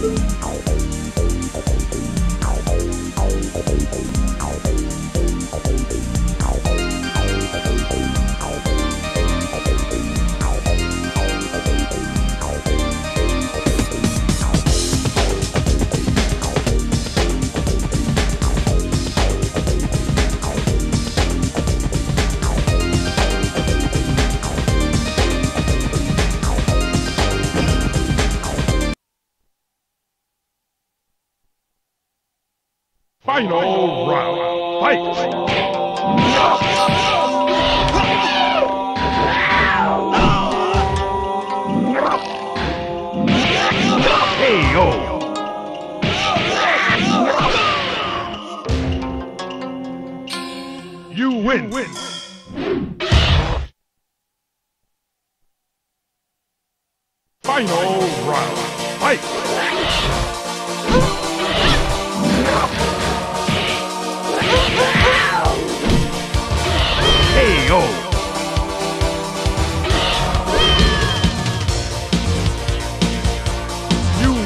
Música Final round. Fight! Yo! You win! win.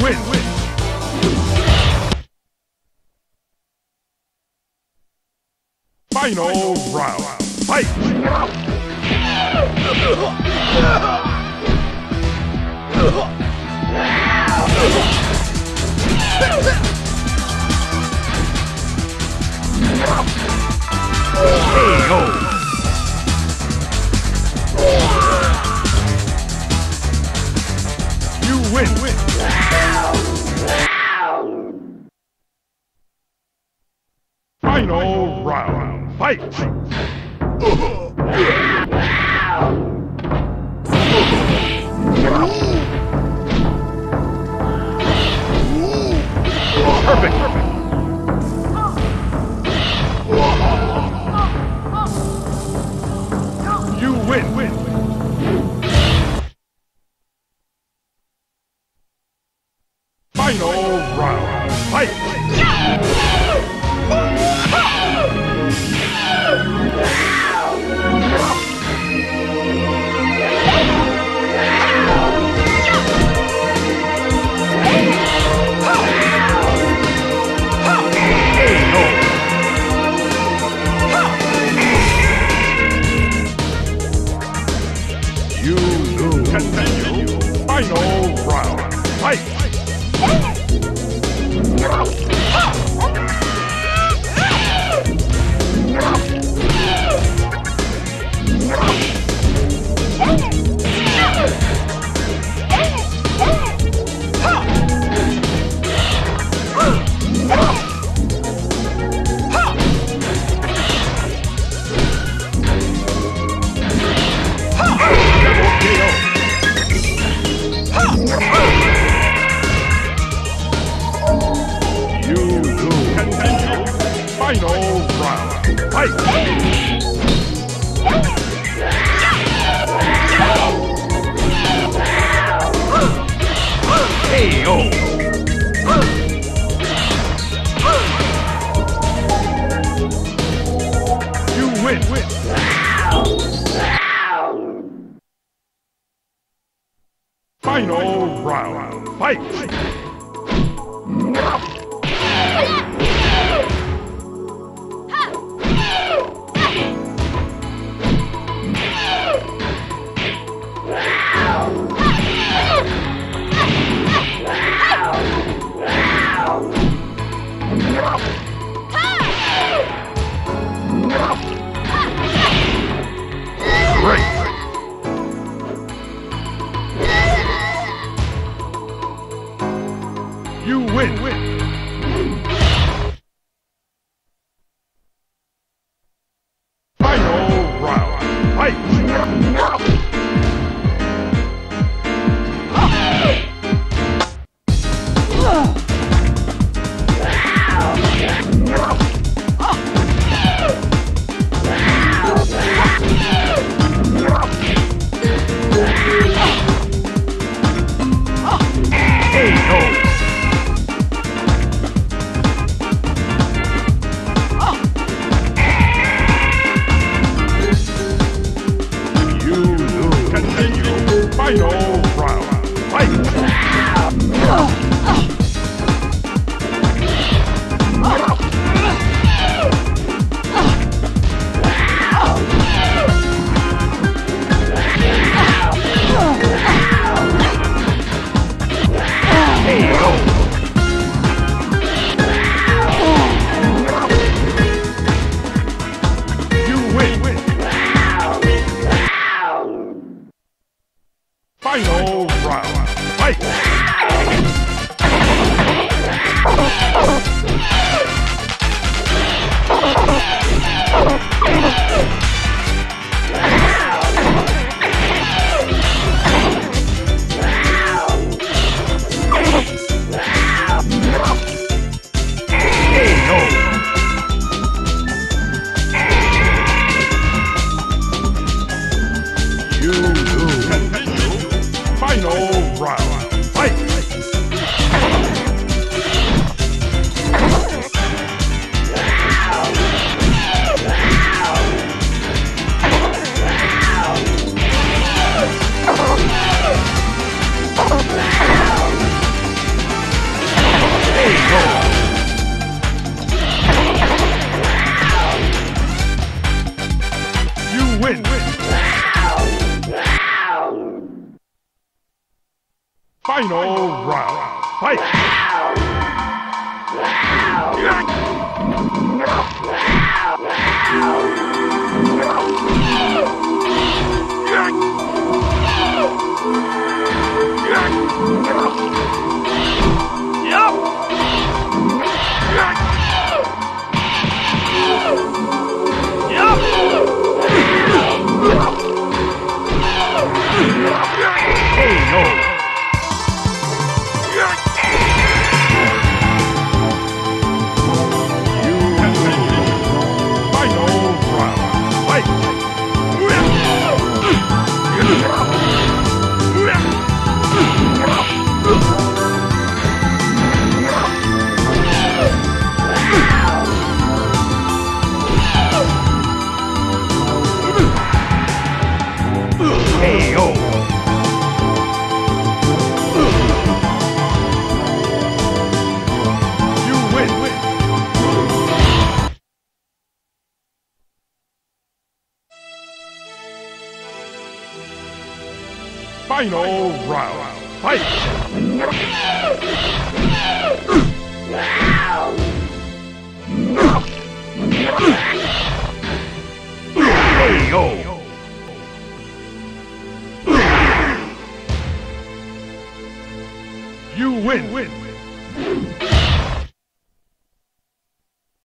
Win! Final round. Fight! Hey, Fight! Perfect. You win. win. Final round. Fight! Hey, You lose. Continue. Final round. Fight! Great! Final round. Fight! Final round. Fight! You win.